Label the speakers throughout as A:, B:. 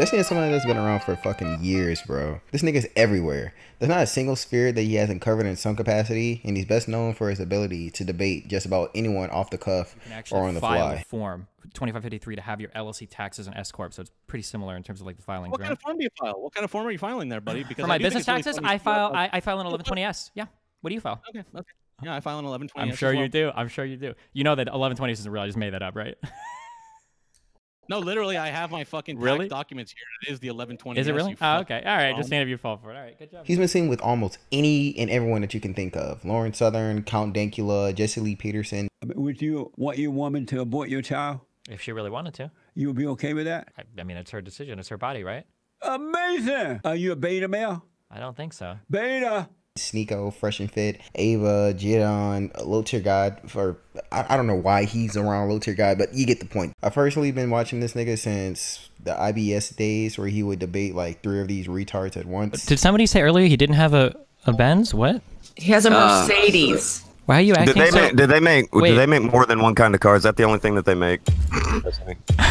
A: Destiny is somebody that's been around for fucking years, bro. This nigga's everywhere. There's not a single sphere that he hasn't covered in some capacity, and he's best known for his ability to debate just about anyone off the cuff or on the
B: file
A: fly.
B: a form 2553 to have your LLC taxes and S corp, so it's pretty similar in terms of like the filing.
C: What kind of form do you file? What kind of form are you filing there, buddy? Because
B: For my
C: I do think
B: business
C: it's really
B: taxes, I file
C: file-
B: I, I file an 1120s. Yeah. What do you file?
C: Okay, okay. Yeah, I file an 1120.
B: I'm
C: as
B: sure
C: well.
B: you do. I'm sure you do. You know that 1120s isn't real. I just made that up, right?
C: No, literally, I have my fucking
B: Really?
C: documents here. It is the 1120.
B: Is it really? Oh, okay. All right. Just
C: Um,
B: saying if you fall for it. All right. Good job.
A: He's been seen with almost any and everyone that you can think of. Lauren Southern, Count Dankula, Jesse Lee Peterson.
D: Would you want your woman to abort your child?
B: If she really wanted to.
D: You would be okay with that?
B: I, I mean, it's her decision. It's her body, right?
D: Amazing! Are you a beta male?
B: I don't think so.
D: Beta!
A: Sneako, Fresh and Fit, Ava, Jidion, Low Tier God. For I, I don't know why he's around Low Tier God, but you get the point. I've personally been watching this nigga since the IBS days where he would debate like three of these retards at once.
B: Did somebody say earlier he didn't have a, a Benz? What?
E: He has a
F: Uh,
E: Mercedes.
B: Why are you
F: Did they
B: so...
F: make? Did they make?
B: Wait.
F: Do they make more than one kind of car? Is that the only thing that they make?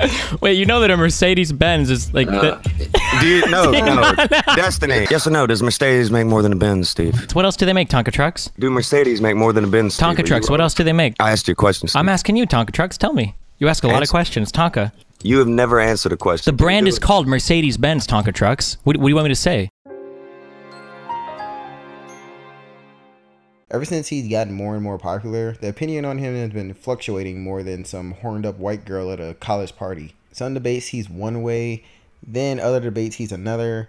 B: Wait, you know that a Mercedes Benz is like...
F: Uh,
B: the-
F: Do you no no Destiny? Yes or no? Does Mercedes make more than a Benz, Steve?
B: what else do they make? Tonka trucks?
F: Do Mercedes make more than a Benz? Steve?
B: Tonka trucks. What else do they make?
F: I asked you a question. Steve.
B: I'm asking you, Tonka trucks. Tell me. You ask a lot of questions. Tonka.
F: You have never answered a question.
B: The brand is
F: it?
B: called Mercedes Benz Tonka trucks. What, what do you want me to say?
A: Ever since he's gotten more and more popular, the opinion on him has been fluctuating more than some horned up white girl at a college party. Some debates he's one way, then other debates he's another.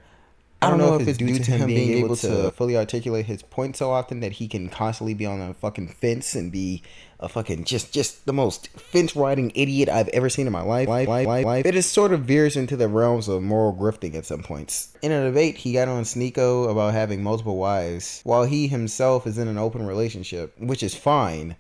A: I don't know if it's due to him being able to fully articulate his point so often that he can constantly be on a fucking fence and be a fucking just just the most fence riding idiot I've ever seen in my life. Life, life, life, life. It just sort of veers into the realms of moral grifting at some points. In a debate, he got on Sneako about having multiple wives, while he himself is in an open relationship, which is fine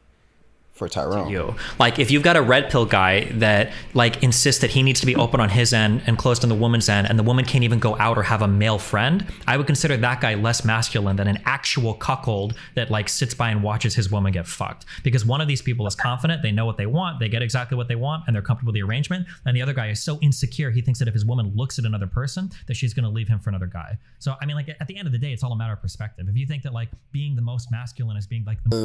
A: for Tyrone.
B: you. Like if you've got a red pill guy that like insists that he needs to be open on his end and closed on the woman's end, and the woman can't even go out or have a male friend, I would consider that guy less masculine than an actual cuckold that like sits by and watches his woman get fucked. Because one of these people is confident, they know what they want, they get exactly what they want, and they're comfortable with the arrangement. And the other guy is so insecure, he thinks that if his woman looks at another person, that she's going to leave him for another guy. So I mean, like at the end of the day, it's all a matter of perspective. If you think that like being the most masculine is being like the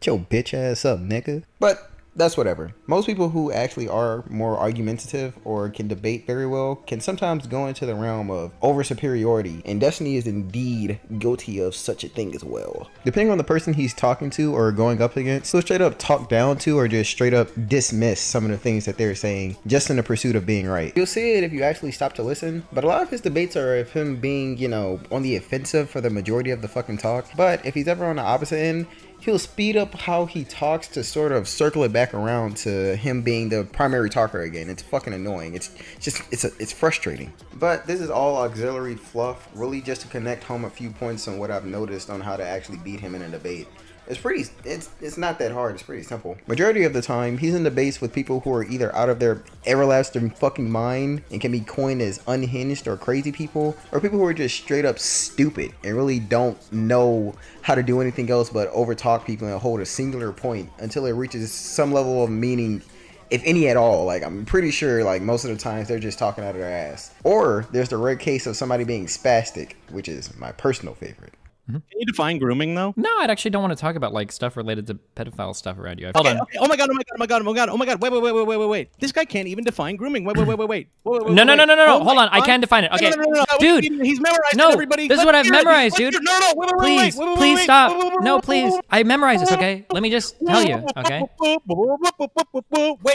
A: Get your bitch ass up, nigga. But that's whatever. Most people who actually are more argumentative or can debate very well can sometimes go into the realm of over superiority, and Destiny is indeed guilty of such a thing as well. Depending on the person he's talking to or going up against, he'll straight up talk down to or just straight up dismiss some of the things that they're saying just in the pursuit of being right. You'll see it if you actually stop to listen, but a lot of his debates are of him being, you know, on the offensive for the majority of the fucking talk. But if he's ever on the opposite end, he'll speed up how he talks to sort of circle it back around to him being the primary talker again. It's fucking annoying. It's just it's a, it's frustrating. But this is all auxiliary fluff, really just to connect home a few points on what I've noticed on how to actually beat him in a debate. It's pretty it's it's not that hard. It's pretty simple. Majority of the time, he's in debates with people who are either out of their everlasting fucking mind and can be coined as unhinged or crazy people, or people who are just straight up stupid and really don't know how to do anything else but overtalk people and hold a singular point until it reaches some level of meaning if any at all. Like I'm pretty sure like most of the times they're just talking out of their ass. Or there's the rare case of somebody being spastic, which is my personal favorite.
C: Can you define grooming though?
B: No, I actually don't want to talk about like stuff related to pedophile stuff around you. Hold on.
C: okay. Oh my god! Oh my god! Oh my god! Oh my god! Oh my god! Wait! Wait! Wait! Wait! Wait! Wait! Wait! This guy can't even define grooming. Wait! Wait! Wait! Wait! Wait! wait, wait,
B: No, no, no, no, no, no.
C: Oh
B: Hold
C: my
B: on. I can define it. Okay.
C: no, no, no, no.
B: Dude.
C: He's memorized.
B: No,
C: it, everybody.
B: this is what I've
C: hear it.
B: memorized,
C: Let's
B: dude.
C: hear it. No, no, wait, wait, wait,
B: Please,
C: wait, wait,
B: please
C: wait,
B: stop.
C: wait, wait, wait,
B: No,
C: wait,
B: please.
C: wait,
B: I memorized this, okay? Let me just tell you, okay?
C: Wait,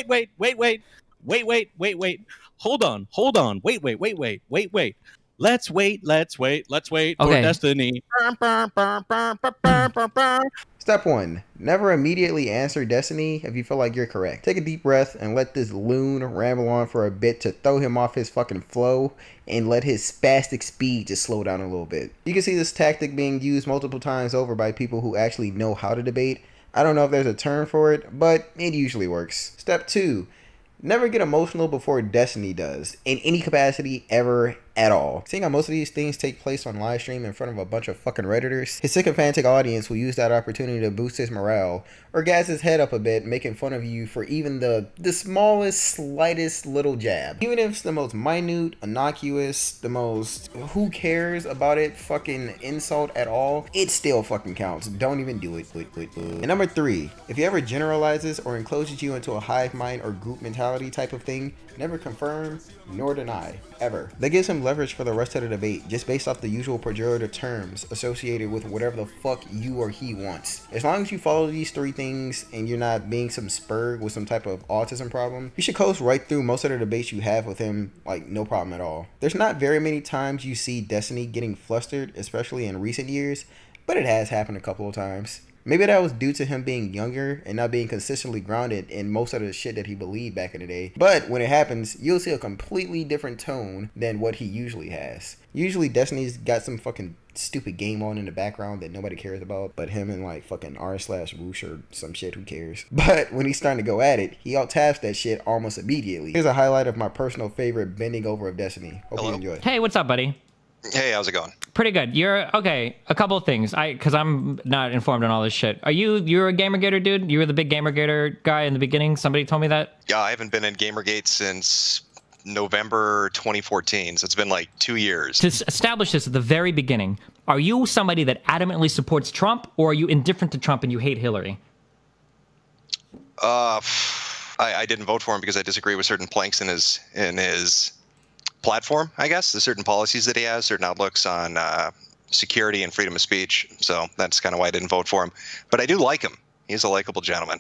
C: wait, wait, wait, wait, wait, wait, wait. Hold on, hold on. Wait, wait, wait, wait, wait, wait. Let's wait, let's wait, let's wait for destiny.
A: Step one, never immediately answer Destiny if you feel like you're correct. Take a deep breath and let this loon ramble on for a bit to throw him off his fucking flow and let his spastic speed just slow down a little bit. You can see this tactic being used multiple times over by people who actually know how to debate. I don't know if there's a term for it, but it usually works. Step two, never get emotional before Destiny does in any capacity ever at all. Seeing how most of these things take place on live stream in front of a bunch of fucking redditors, his sycophantic audience will use that opportunity to boost his morale or gas his head up a bit, making fun of you for even the the smallest, slightest little jab. Even if it's the most minute, innocuous, the most who cares about it fucking insult at all, it still fucking counts. Don't even do it. Wait, wait, wait. And number three, if he ever generalizes or encloses you into a hive mind or group mentality type of thing, never confirm nor deny ever. That gives him leverage for the rest of the debate just based off the usual pejorative terms associated with whatever the fuck you or he wants. As long as you follow these three things and you're not being some spurg with some type of autism problem, you should coast right through most of the debates you have with him like no problem at all. There's not very many times you see Destiny getting flustered, especially in recent years, but it has happened a couple of times. Maybe that was due to him being younger and not being consistently grounded in most of the shit that he believed back in the day. But when it happens, you'll see a completely different tone than what he usually has. Usually Destiny's got some fucking stupid game on in the background that nobody cares about, but him and like fucking R slash whoosh or some shit, who cares? But when he's starting to go at it, he out taps that shit almost immediately. Here's a highlight of my personal favorite bending over of Destiny. Hope
E: Hello?
A: you enjoy.
B: Hey, what's up, buddy?
E: Hey, how's it going?
B: Pretty good. You're okay. A couple of things. I because I'm not informed on all this shit. Are you you're a Gamergator dude? You were the big Gamergator guy in the beginning. Somebody told me that.
E: Yeah, I haven't been in Gamergate since November 2014, so it's been like two years.
B: To s- establish this at the very beginning, are you somebody that adamantly supports Trump, or are you indifferent to Trump and you hate Hillary?
E: Uh, I, I didn't vote for him because I disagree with certain planks in his in his platform. I guess the certain policies that he has, certain outlooks on uh, security and freedom of speech. So that's kind of why I didn't vote for him. But I do like him. He's a likable gentleman.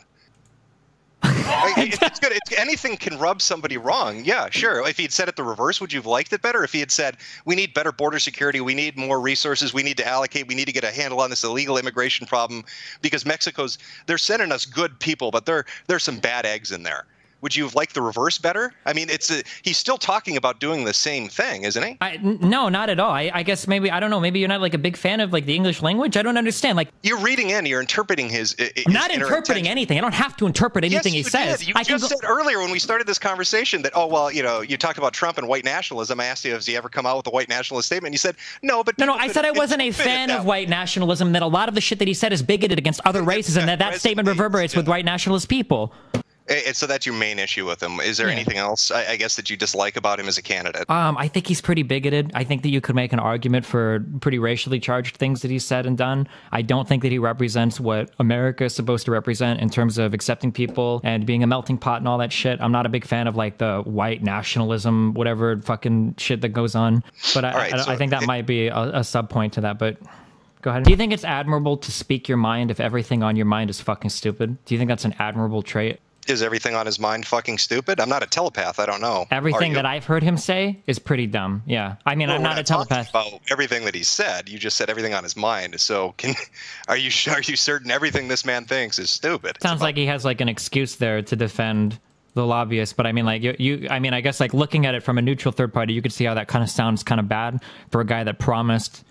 E: It's good. It's, anything can rub somebody wrong. Yeah, sure. If he'd said it the reverse, would you have liked it better? If he had said, "We need better border security. We need more resources. We need to allocate. We need to get a handle on this illegal immigration problem because Mexico's they're sending us good people, but there there's some bad eggs in there." Would you have liked the reverse better? I mean, it's a, he's still talking about doing the same thing, isn't he?
B: I, no, not at all. I, I guess maybe I don't know. Maybe you're not like a big fan of like the English language. I don't understand. Like,
E: You're reading in. You're interpreting his. his
B: I'm not interpreting anything. I don't have to interpret anything
E: yes,
B: he says.
E: Did. You
B: I
E: just
B: go-
E: said earlier when we started this conversation that oh well, you know, you talked about Trump and white nationalism. I asked you, has he ever come out with a white nationalist statement? You said no, but
B: No, no, I said I wasn't a fan of white nationalism. That a lot of the shit that he said is bigoted against other races, and that that statement reverberates with white nationalist people.
E: Eh, So that's your main issue with him. Is there
B: Yeah.
E: anything else? I, I guess that you dislike about him as a candidate?
B: Um, I think he's pretty bigoted. I think that you could make an argument for pretty racially charged things that he's said and done. I don't think that he represents what America is supposed to represent in terms of accepting people and being a melting pot and all that shit. I'm not a big fan of like the white nationalism, whatever fucking shit that goes on. But I,
E: right,
B: I,
E: so
B: I think that
E: it-
B: might be a, a sub point to that. But go ahead. Do you think it's admirable to speak your mind if everything on your mind is fucking stupid? Do you think that's an admirable trait?
E: Is everything on his mind fucking stupid? I'm not a telepath. I don't know.
B: Everything that? I've heard him say is pretty dumb. Yeah. I mean,
E: Well,
B: I'm not a telepath.
E: About everything that he said, you just said everything on his mind. So, can are you are you certain everything this man thinks is stupid?
B: Sounds like he has like an excuse there to defend the lobbyist, but I mean, like you, you, I mean, I guess like looking at it from a neutral third party, you could see how that kind of sounds kind of bad for a guy that promised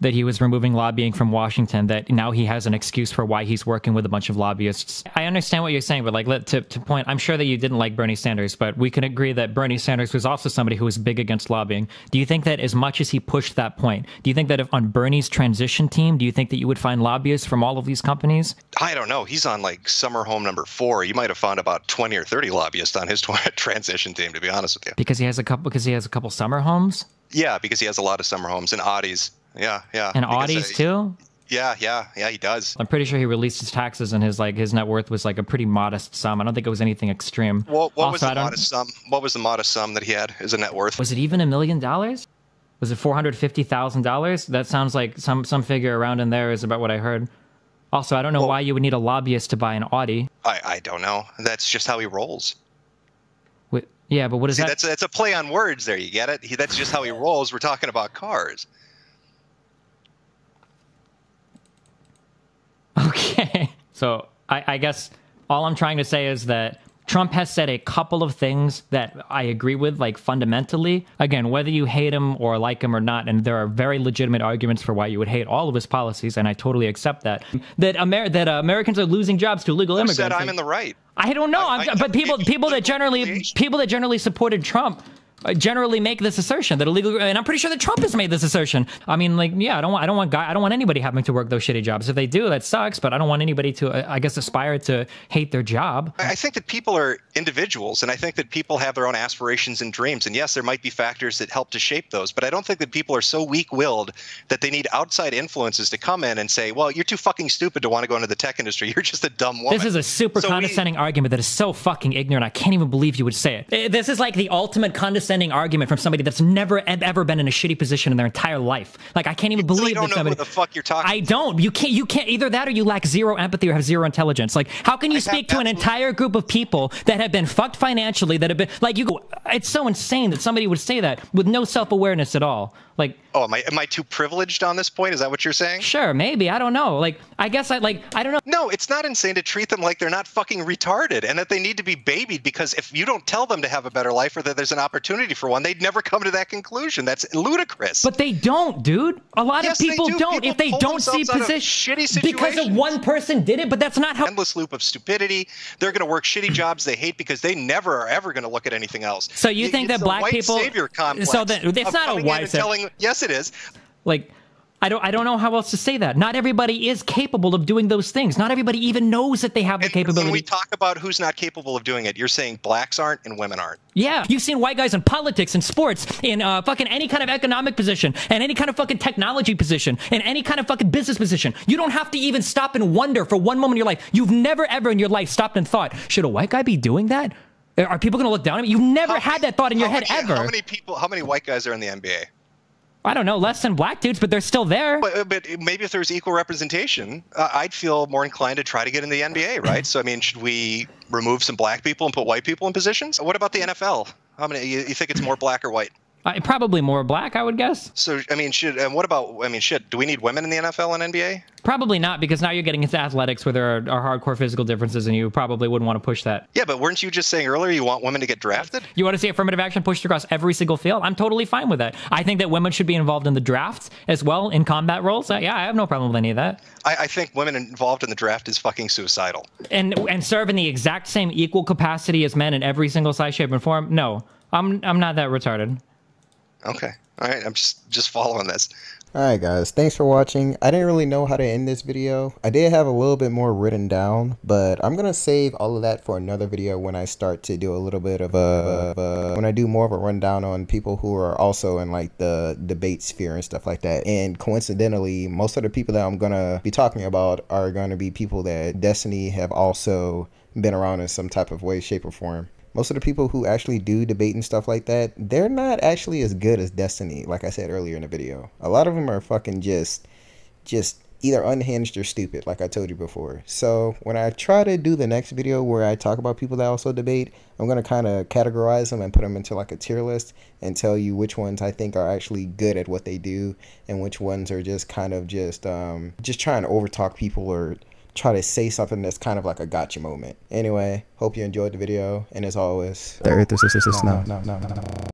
B: that he was removing lobbying from Washington. That now he has an excuse for why he's working with a bunch of lobbyists. I understand what you're saying, but like to to point, I'm sure that you didn't like Bernie Sanders, but we can agree that Bernie Sanders was also somebody who was big against lobbying. Do you think that as much as he pushed that point, do you think that if on Bernie's transition team, do you think that you would find lobbyists from all of these companies?
E: I don't know. He's on like summer home number four. You might have found about 20 or 30 lobbyists on his transition team, to be honest with you.
B: because he has a couple because he has a couple summer homes
E: Yeah, because he has a lot of summer homes and Audis. Yeah, yeah.
B: and Audis
E: uh,
B: too.
E: Yeah, yeah, yeah. He does.
B: I'm pretty sure he released his taxes and his like his net worth was like a pretty modest sum. I don't think it was anything extreme.
E: What, what was the modest sum? What was the modest sum that he had as a net worth?
B: Was it even a million dollars? Was it four hundred fifty thousand dollars? That sounds like some some figure around in there is about what I heard. Also, I don't know
E: Well-
B: why you would need a lobbyist to buy an Audi.
E: I, I don't know. That's just how he rolls.
B: Wait, yeah, but what is
E: See,
B: that?
E: that's that's a play on words there. You get it? He, that's just how he rolls. We're talking about cars.
B: Okay. So I, I guess all I'm trying to say is that Trump has said a couple of things that I agree with, like fundamentally. Again, whether you hate him or like him or not, and there are very legitimate arguments for why you would hate all of his policies, and I totally accept that. That Amer- that uh, Americans are losing jobs to illegal
E: Who
B: immigrants.
E: said I'm in the right?
B: I don't know,
E: I-
B: I'm, but people people that generally people that generally supported Trump generally make this assertion that illegal, and I'm pretty sure that Trump has made this assertion. I mean, like, yeah, I don't want, I don't want, guy, I don't want anybody having to work those shitty jobs. If they do, that sucks. But I don't want anybody to, uh, I guess, aspire to hate their job.
E: I think that people are individuals, and I think that people have their own aspirations and dreams. And yes, there might be factors that help to shape those, but I don't think that people are so weak-willed that they need outside influences to come in and say, "Well, you're too fucking stupid to want to go into the tech industry. You're just a dumb woman."
B: This is a super
E: So we-
B: condescending argument that is so fucking ignorant. I can't even believe you would say it. Eh, This is like the ultimate condescending argument from somebody that's never ever been in a shitty position in their entire life. Like I can't even believe
E: don't
B: that
E: know
B: somebody.
E: who the fuck you're talking
B: I don't. You can't. You can't. Either that or you lack zero empathy or have zero intelligence. Like how can you
E: I
B: speak to an entire group of people that have been fucked financially? That have been like you. go It's so insane that somebody would say that with no self awareness at all. Like
E: Oh, am I am I too privileged on this point? Is that what you're saying?
B: sure, maybe I don't know. Like I guess I like I don't know.
E: No, it's not insane to treat them like they're not fucking retarded and that they need to be babied because if you don't tell them to have a better life or that there's an opportunity for one, they'd never come to that conclusion. That's ludicrous.
B: But they don't, dude. A lot
E: Yes,
B: of people
E: do.
B: not if they don't see position
E: shitty
B: because of one person did it, but that's not how.
E: endless loop of stupidity. They're going to work shitty jobs they hate because they never are ever going to look at anything else.
B: So you think
E: it's
B: that black people-
E: savior complex?
B: so that- it's not a white
E: and Yes, it is.
B: Like, I don't, I don't know how else to say that. Not everybody is capable of doing those things. Not everybody even knows that they have the
E: And
B: capability.
E: When we talk about who's not capable of doing it, you're saying blacks aren't and women aren't.
B: Yeah, you've seen white guys in politics and sports, in uh, fucking any kind of economic position, and any kind of fucking technology position, and any kind of fucking business position. You don't have to even stop and wonder for one moment in your life. You've never ever in your life stopped and thought, should a white guy be doing that? Are people going to look down at me? You've never
E: How
B: had that thought in your head
E: many-
B: ever.
E: How many people? How many white guys are in the NBA?
B: I don't know, less than black dudes, but they're still there.
E: But, but maybe if there was equal representation, uh, I'd feel more inclined to try to get in the NBA, right? so I mean, should we remove some black people and put white people in positions? What about the NFL? How many? You, you think it's more black or white?
B: Uh, probably more black, I would guess.
E: So I mean, should and what about? I mean, shit. Do we need women in the NFL and NBA?
B: Probably not, because now you're getting into athletics where there are, are hardcore physical differences, and you probably wouldn't want to push that.
E: Yeah, but weren't you just saying earlier you want women to get drafted?
B: You want to see affirmative action pushed across every single field? I'm totally fine with that. I think that women should be involved in the drafts as well in combat roles. Uh, yeah, I have no problem with any of that.
E: I, I think women involved in the draft is fucking suicidal.
B: And and serve in the exact same equal capacity as men in every single size, shape, and form. No, I'm I'm not that retarded.
E: Okay, all right. I'm just just following this.
A: Alright guys, thanks for watching. I didn't really know how to end this video. I did have a little bit more written down, but I'm gonna save all of that for another video when I start to do a little bit of a, of a- when I do more of a rundown on people who are also in like the debate sphere and stuff like that. And coincidentally, most of the people that I'm gonna be talking about are gonna be people that Destiny have also been around in some type of way, shape, or form most of the people who actually do debate and stuff like that, they're not actually as good as Destiny, like I said earlier in the video. A lot of them are fucking just just either unhinged or stupid, like I told you before. So when I try to do the next video where I talk about people that also debate, I'm gonna kind of categorize them and put them into like a tier list and tell you which ones I think are actually good at what they do and which ones are just kind of just um just trying to overtalk people or try to say something that's kind of like a gotcha moment. Anyway, hope you enjoyed the video, and as always, the Earth is no, no, no, no, no.